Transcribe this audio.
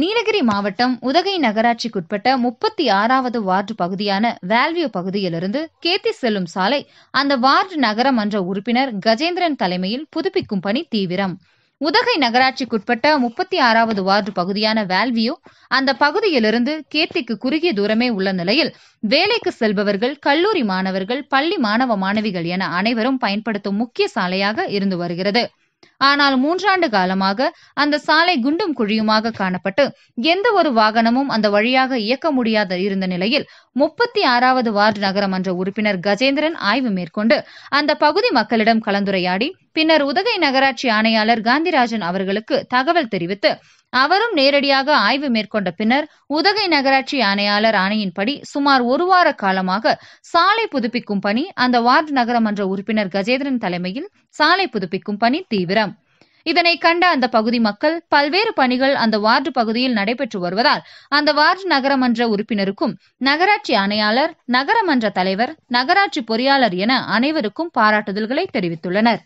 நீலகிரி மாவட்டம் உதகை நகராட்சிக்குட்பட்ட முப்பத்தி ஆறாவது வார்டு பகுதியான வேல்வியூ பகுதியிலிருந்து கேத்தி செல்லும் சாலை அந்த வார்டு நகரமன்ற உறுப்பினர் கஜேந்திரன் தலைமையில் புதுப்பிக்கும் பணி தீவிரம். உதகை நகராட்சிக்குட்பட்ட முப்பத்தி ஆறாவது வார்டு பகுதியான வேல்வியூ அந்த பகுதியிலிருந்து கேத்திக்கு குறுகிய தூரமே உள்ள நிலையில் வேலைக்கு செல்பவர்கள் கல்லூரி மாணவர்கள் பள்ளி மாணவ மாணவிகள் என அனைவரும் பயன்படுத்தும் முக்கிய சாலையாக இருந்து வருகிறது. ஆனால் மூன்றாண்டு காலமாக அந்த சாலை குண்டும் குழியுமாக காணப்பட்டு எந்த ஒரு வாகனமும் அந்த வழியாக இயக்க முடியாத இருந்த நிலையில் முப்பத்தி ஆறாவது வார்டு நகரமன்ற உறுப்பினர் கஜேந்திரன் ஆய்வு மேற்கொண்டு அந்த பகுதி மக்களிடம் கலந்துரையாடி பின்னர் உதகை நகராட்சி ஆணையாளர் காந்திராஜன் அவர்களுக்கு தகவல் தெரிவித்து அவரும் நேரடியாக ஆய்வு மேற்கொண்ட பின்னர் உதகை நகராட்சி ஆணையாளர் ஆணையின்படி சுமார் ஒரு வார காலமாக சாலை புதுப்பிக்கும் பணி அந்த வார்டு நகரமன்ற உறுப்பினர் கஜேந்திரன் தலைமையில் சாலை புதுப்பிக்கும் பணி தீவிரம். இதனை கண்ட அந்த பகுதி மக்கள் பல்வேறு பணிகள் அந்த வார்டு பகுதியில் நடைபெற்று வருவதால் அந்த வார்டு நகரமன்ற உறுப்பினருக்கும் நகராட்சி ஆணையாளர் நகரமன்ற தலைவர் நகராட்சி பொறியாளர் என அனைவருக்கும் பாராட்டுதல்களை தெரிவித்துள்ளனர்.